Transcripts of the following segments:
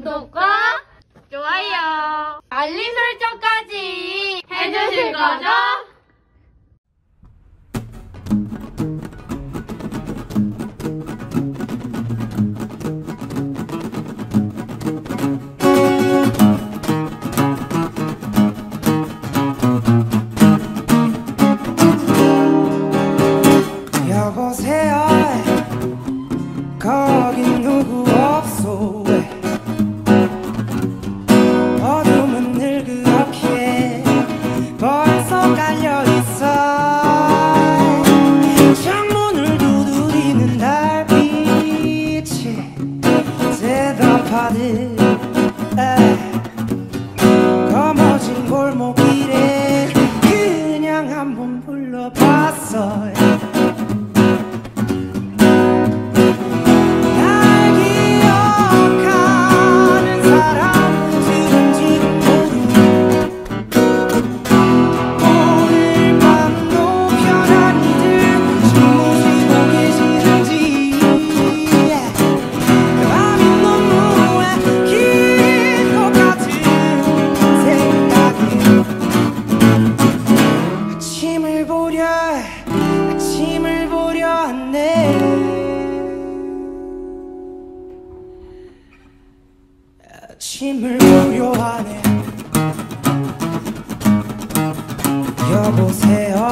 구독과 좋아요, 알림 설정까지 해주실 거죠? 여보세요. 안 불러봤어요. 아침을 고요하네. 여보세요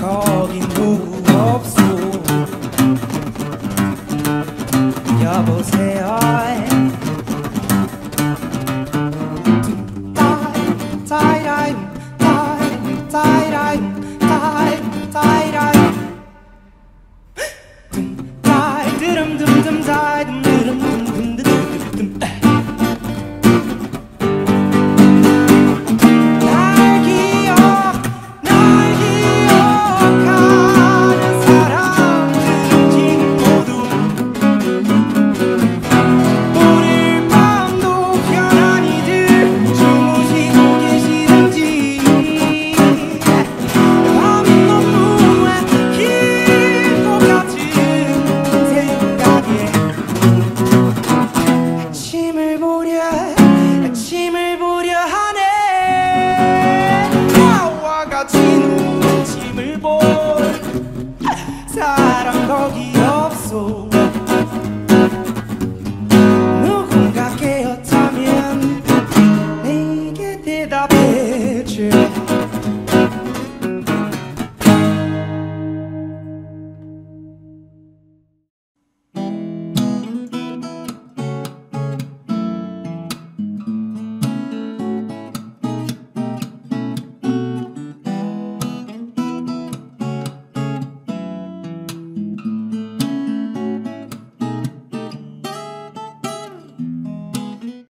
거긴 누구 없소. 여보세요 둠 둠둠 적이 없어